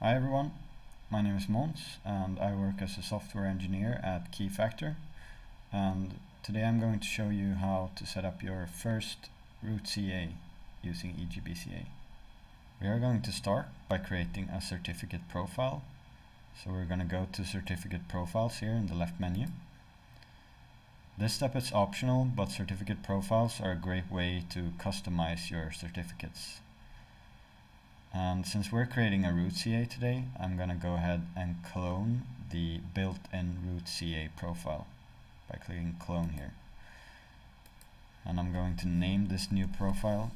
Hi everyone, my name is Måns and I work as a software engineer at Keyfactor and today I'm going to show you how to set up your first root CA using EJBCA. We are going to start by creating a certificate profile. So we're going to go to certificate profiles here in the left menu. This step is optional, but certificate profiles are a great way to customize your certificates. And since we're creating a root CA today, I'm going to go ahead and clone the built-in root CA profile by clicking clone here. And I'm going to name this new profile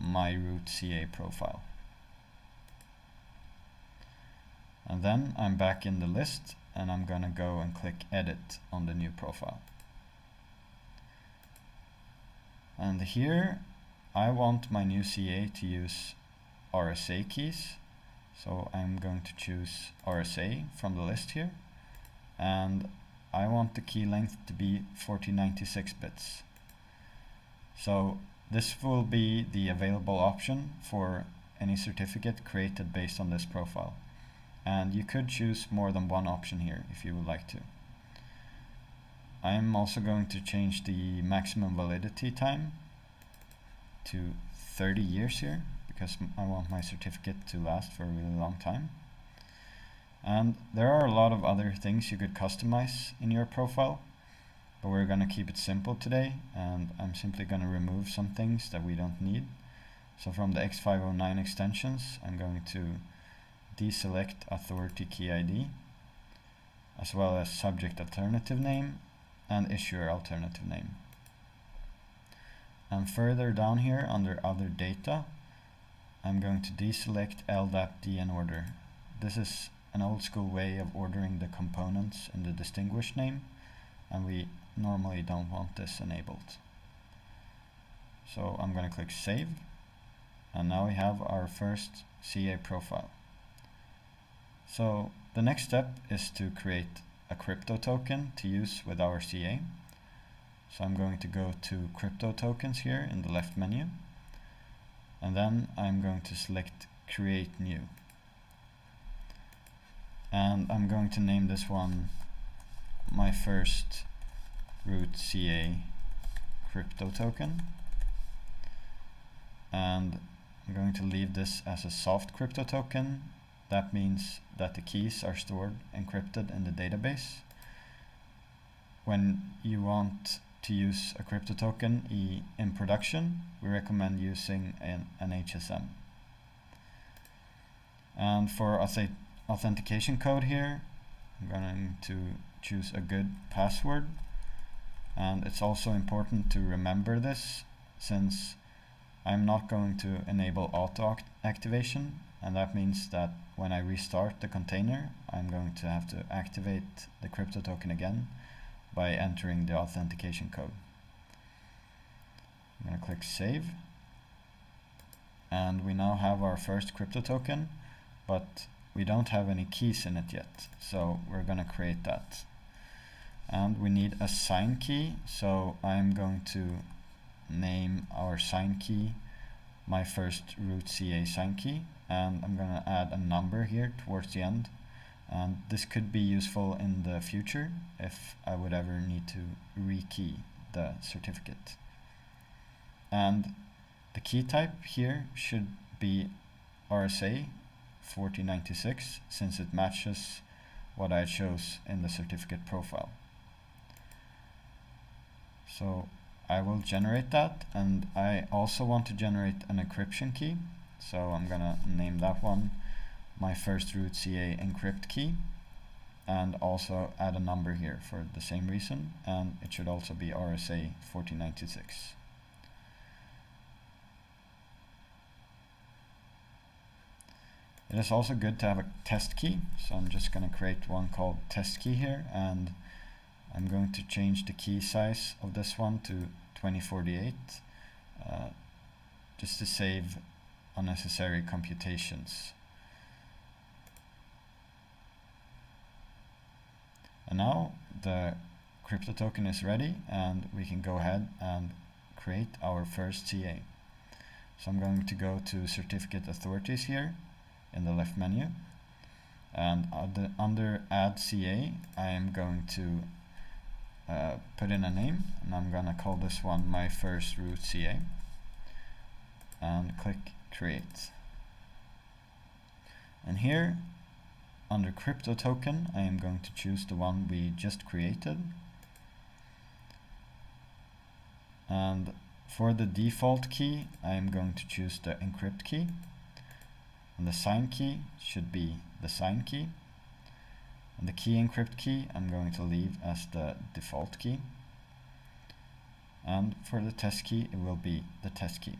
my root CA profile. And then I'm back in the list and I'm going to go and click edit on the new profile. And here I want my new CA to use RSA keys. So I'm going to choose RSA from the list here. And I want the key length to be 4096 bits. So this will be the available option for any certificate created based on this profile. And you could choose more than one option here if you would like to. I'm also going to change the maximum validity time to 30 years here because I want my certificate to last for a really long time. And there are a lot of other things you could customize in your profile, but we're going to keep it simple today and I'm simply going to remove some things that we don't need. So from the X509 extensions, I'm going to deselect authority key ID as well as subject alternative name and issuer alternative name. And further down here under other data, I'm going to deselect LDAP DN order. This is an old school way of ordering the components in the distinguished name and we normally don't want this enabled. So I'm going to click save and now we have our first CA profile. So the next step is to create a crypto token to use with our CA. So I'm going to go to crypto tokens here in the left menu. And then I'm going to select create new. And I'm going to name this one my first root CA crypto token. And I'm going to leave this as a soft crypto token that means that the keys are stored encrypted in the database. When you want to use a crypto token in production, we recommend using an, an HSM. And for authentication code here, I'm going to choose a good password. And it's also important to remember this since I'm not going to enable auto activation and that means that when I restart the container I'm going to have to activate the crypto token again by entering the authentication code. I'm going to click save. And we now have our first crypto token but we don't have any keys in it yet so we're going to create that. And we need a sign key so I'm going to name our sign key my first root CA sign key and I'm going to add a number here towards the end and this could be useful in the future if I would ever need to rekey the certificate. And the key type here should be RSA 4096 since it matches what I chose in the certificate profile. So I will generate that and I also want to generate an encryption key. So I'm gonna name that one my first root CA encrypt key and also add a number here for the same reason and it should also be RSA 4096 It is also good to have a test key so I'm just going to create one called test key here and I'm going to change the key size of this one to 2048 uh, just to save unnecessary computations. And now the crypto token is ready and we can go ahead and create our first CA. So I'm going to go to certificate authorities here in the left menu. And under, add CA I am going to uh, put in a name and I'm gonna call this one my first root CA and click create. And here under crypto token I am going to choose the one we just created. And for the default key I am going to choose the encrypt key. And the sign key should be the sign key. And the key encrypt key I'm going to leave as the default key. And for the test key it will be the test key.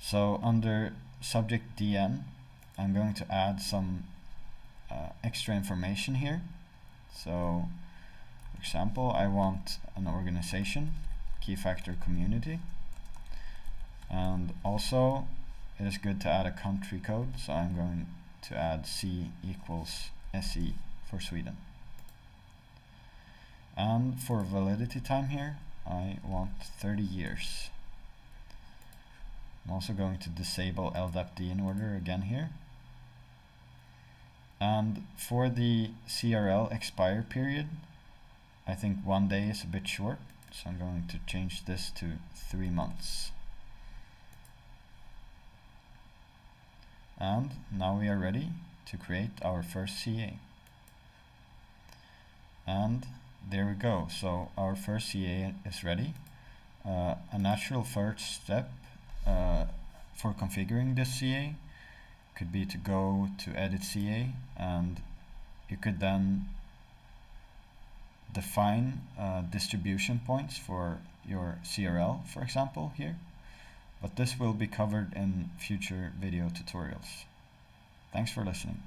So under subject DN I'm going to add some uh, extra information here. So for example I want an organization Keyfactor community. And also it is good to add a country code so I'm going to add C equals SE for Sweden. And for validity time here I want 30 years. I'm also going to disable LDAP DN order again here and for the CRL expire period I think one day is a bit short so I'm going to change this to three months. And now we are ready to create our first CA and there we go. So our first CA is ready. Uh, a natural first step uh, for configuring this CA could be to go to edit CA and you could then define uh, distribution points for your CRL for example here but this will be covered in future video tutorials. Thanks for listening.